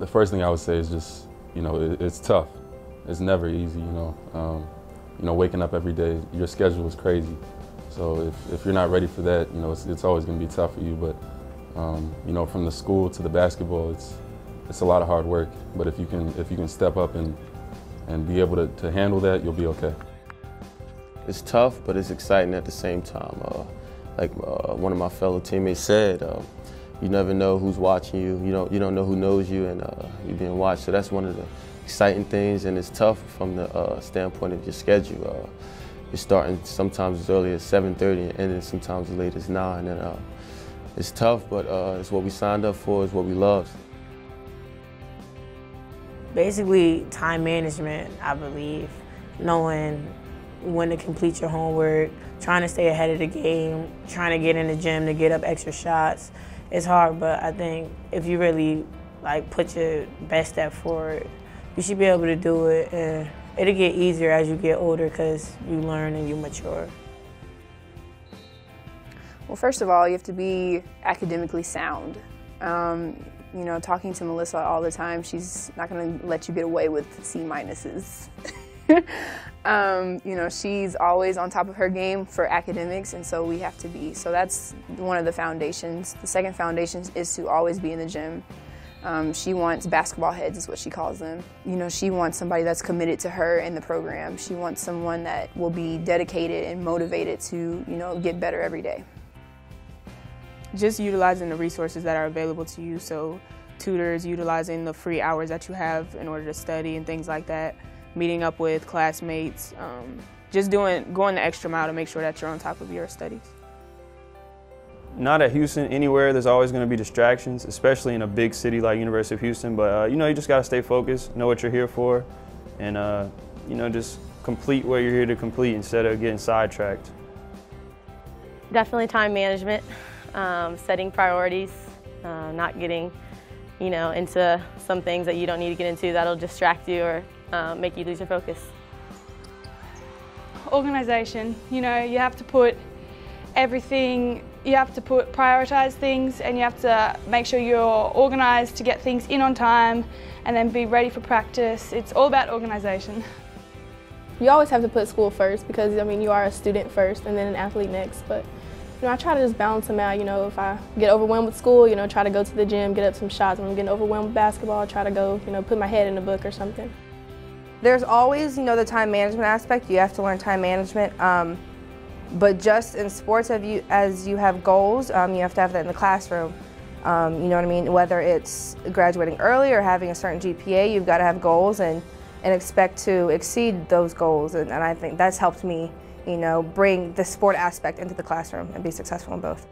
the first thing I would say is just, you know, it, it's tough. It's never easy, you know. Um, you know, waking up every day, your schedule is crazy. So if, if you're not ready for that, you know, it's, it's always going to be tough for you. But, um, you know, from the school to the basketball, it's, it's a lot of hard work. But if you can, if you can step up and, and be able to, to handle that, you'll be okay. It's tough, but it's exciting at the same time. Uh, like uh, one of my fellow teammates said, uh, you never know who's watching you. You don't, you don't know who knows you, and uh, you're being watched. So that's one of the exciting things, and it's tough from the uh, standpoint of your schedule. Uh, you're starting sometimes as early as 7.30 and ending sometimes as late as 9. And uh, it's tough, but uh, it's what we signed up for, it's what we love. Basically, time management, I believe. Knowing when to complete your homework, trying to stay ahead of the game, trying to get in the gym to get up extra shots. It's hard, but I think if you really like put your best step forward, you should be able to do it. And it'll get easier as you get older because you learn and you mature. Well, first of all, you have to be academically sound. Um, you know, talking to Melissa all the time, she's not going to let you get away with C minuses. um, you know, she's always on top of her game for academics, and so we have to be. So that's one of the foundations. The second foundation is to always be in the gym. Um, she wants basketball heads, is what she calls them. You know, she wants somebody that's committed to her and the program. She wants someone that will be dedicated and motivated to, you know, get better every day. Just utilizing the resources that are available to you, so tutors, utilizing the free hours that you have in order to study and things like that, meeting up with classmates, um, just doing, going the extra mile to make sure that you're on top of your studies. Not at Houston, anywhere there's always going to be distractions, especially in a big city like University of Houston. But uh, you know, you just got to stay focused, know what you're here for, and uh, you know, just complete what you're here to complete instead of getting sidetracked. Definitely time management, um, setting priorities, uh, not getting, you know, into some things that you don't need to get into that'll distract you or uh, make you lose your focus. Organization, you know, you have to put everything you have to put prioritize things and you have to make sure you're organized to get things in on time and then be ready for practice. It's all about organization. You always have to put school first because I mean you are a student first and then an athlete next but you know I try to just balance them out you know if I get overwhelmed with school you know try to go to the gym get up some shots when I'm getting overwhelmed with basketball try to go you know put my head in a book or something. There's always you know the time management aspect you have to learn time management um, but just in sports, you, as you have goals, um, you have to have that in the classroom. Um, you know what I mean? Whether it's graduating early or having a certain GPA, you've got to have goals and, and expect to exceed those goals. And, and I think that's helped me, you know, bring the sport aspect into the classroom and be successful in both.